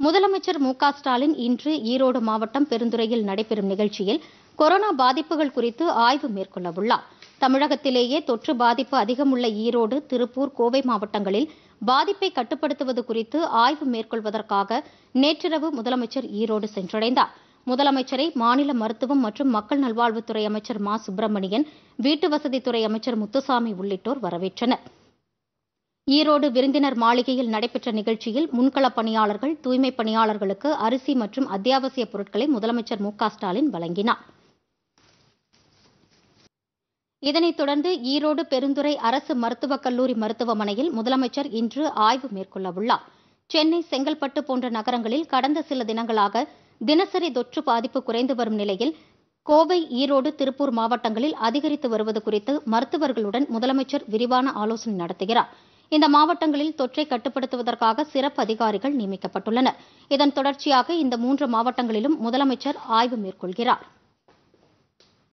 முதலமைச்சர் மு ஸ்டாலின் இன்று ஈரோடு மாவட்டம் பெருந்துறையில் நடைபெறும் நிகழ்ச்சியில் கொரோனா பாதிப்புகள் குறித்து ஆய்வு மேற்கொள்ள உள்ளார் தமிழகத்திலேயே தொற்று பாதிப்பு அதிகமுள்ள ஈரோடு திருப்பூர் கோவை மாவட்டங்களில் பாதிப்பை கட்டுப்படுத்துவது குறித்து ஆய்வு மேற்கொள்வதற்காக நேற்றிரவு முதலமைச்சர் ஈரோடு சென்றடைந்தார். முதலமைச்சரை மாநில மருத்துவம் மற்றும் மக்கள் நல்வாழ்வுத்துறை அமைச்சர் மா. சுப்பிரமணியன் வீட்டு வசதித்துறை அமைச்சர் முத்துசாமி உள்ளிட்டோர் வரவேற்றனர். ஈரோடு விருந்தினர் மாளிகையில் நடைபெற்ற நிகழ்ச்சியில் முன்களப் பணியாளர்கள் தூய்மைப் பணியாளர்களுக்கு அரிசி மற்றும் அத்தியாவசியப் பொருட்களை முதலமைச்சர் மு ஸ்டாலின் வழங்கினார். இதனைத் தொடர்ந்து ஈரோடு பெருந்துறை அரசு மருத்துவக் கல்லூரி மருத்துவமனையில் முதலமைச்சர் இன்று ஆய்வு மேற்கொள்ளவுள்ளார் சென்னை செங்கல்பட்டு போன்ற நகரங்களில் கடந்த சில தினங்களாக தினசரி தொற்று பாதிப்பு குறைந்து வரும் நிலையில் கோவை ஈரோடு திருப்பூர் மாவட்டங்களில் அதிகரித்து வருவது குறித்து மருத்துவர்களுடன் முதலமைச்சர் விரிவான ஆலோசனை நடத்துகிறார். இந்த மாவட்டங்களில் தொற்றை கட்டுப்படுத்துவதற்காக சிறப்பு அதிகாரிகள் நியமிக்கப்பட்டுள்ளனர். இதன் தொடர்ச்சியாக இந்த மூன்று மாவட்டங்களிலும் முதலமைச்சர் ஆய்வு மேற்கொள்கிறார்.